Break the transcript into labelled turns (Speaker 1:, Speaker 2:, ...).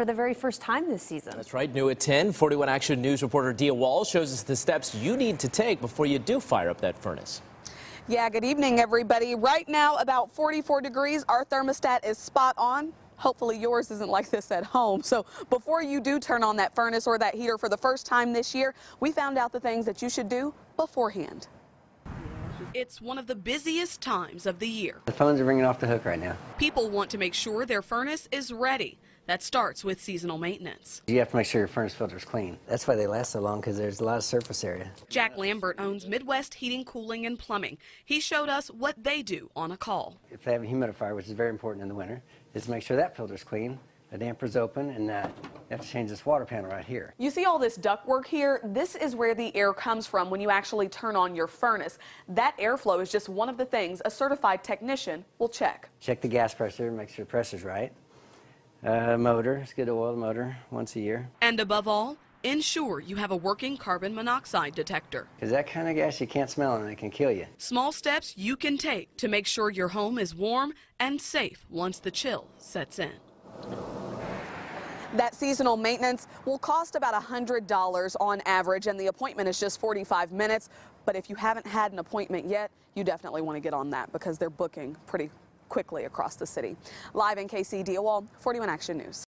Speaker 1: for the very first time this season.
Speaker 2: That's right. New at 10, 41 Action News reporter Dia Wall shows us the steps you need to take before you do fire up that furnace.
Speaker 3: Yeah, good evening, everybody. Right now, about 44 degrees. Our thermostat is spot on. Hopefully yours isn't like this at home. So before you do turn on that furnace or that heater for the first time this year, we found out the things that you should do beforehand. It's one of the busiest times of the year.
Speaker 4: The phones are ringing off the hook right now.
Speaker 3: People want to make sure their furnace is ready. That starts with seasonal maintenance.
Speaker 4: You have to make sure your furnace filter is clean. That's why they last so long because there's a lot of surface area.
Speaker 3: Jack Lambert owns Midwest Heating, Cooling, and Plumbing. He showed us what they do on a call.
Speaker 4: If they have a humidifier, which is very important in the winter, is to make sure that filter's clean, the damper's open, and uh, you have to change this water panel right here.
Speaker 3: You see all this ductwork here? This is where the air comes from when you actually turn on your furnace. That airflow is just one of the things a certified technician will check.
Speaker 4: Check the gas pressure, make sure the pressure's right. Uh, motor, it's good to oil the motor once a year.
Speaker 3: And above all, ensure you have a working carbon monoxide detector.
Speaker 4: Because that kind of gas you can't smell and it can kill you.
Speaker 3: Small steps you can take to make sure your home is warm and safe once the chill sets in. That seasonal maintenance will cost about $100 on average, and the appointment is just 45 minutes. But if you haven't had an appointment yet, you definitely want to get on that because they're booking pretty quickly across the city. Live in KC, Dia Wall, 41 Action News.